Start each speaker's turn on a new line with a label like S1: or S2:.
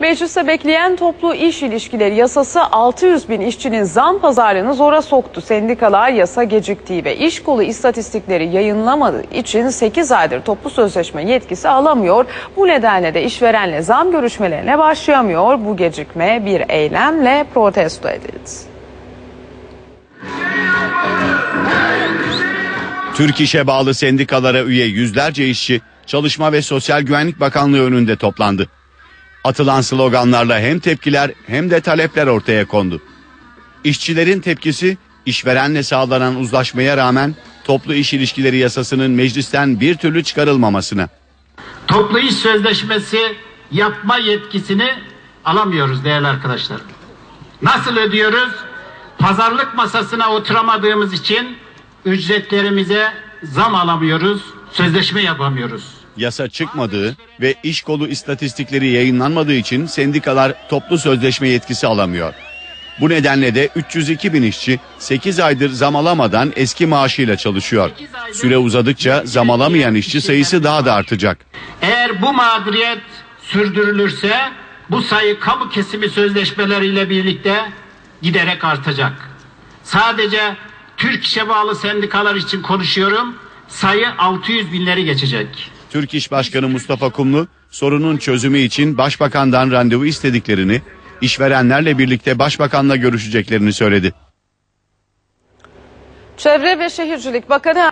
S1: Mecliste bekleyen toplu iş ilişkileri yasası 600 bin işçinin zam pazarlığını zora soktu. Sendikalar yasa geciktiği ve iş kolu istatistikleri yayınlamadığı için 8 aydır toplu sözleşme yetkisi alamıyor. Bu nedenle de işverenle zam görüşmelerine başlayamıyor. Bu gecikme bir eylemle protesto edildi.
S2: Türk İş'e bağlı sendikalara üye yüzlerce işçi Çalışma ve Sosyal Güvenlik Bakanlığı önünde toplandı. Atılan sloganlarla hem tepkiler hem de talepler ortaya kondu. İşçilerin tepkisi işverenle sağlanan uzlaşmaya rağmen toplu iş ilişkileri yasasının meclisten bir türlü çıkarılmamasına.
S3: toplu iş sözleşmesi yapma yetkisini alamıyoruz değerli arkadaşlar. Nasıl ödüyoruz? Pazarlık masasına oturamadığımız için ücretlerimize zam alamıyoruz, sözleşme yapamıyoruz.
S2: Yasa çıkmadığı ve iş kolu istatistikleri yayınlanmadığı için sendikalar toplu sözleşme yetkisi alamıyor. Bu nedenle de 302 bin işçi 8 aydır zam alamadan eski maaşıyla çalışıyor. Süre uzadıkça zam alamayan işçi sayısı daha da artacak.
S3: Eğer bu mağduriyet sürdürülürse bu sayı kamu kesimi sözleşmeleriyle birlikte giderek artacak. Sadece Türk İş'e bağlı sendikalar için konuşuyorum. Sayı 600 binleri geçecek.
S2: Türk İş Başkanı Mustafa Kumlu sorunun çözümü için başbakandan randevu istediklerini, işverenlerle birlikte başbakanla görüşeceklerini söyledi.
S1: Çevre ve Şehircilik Bakanı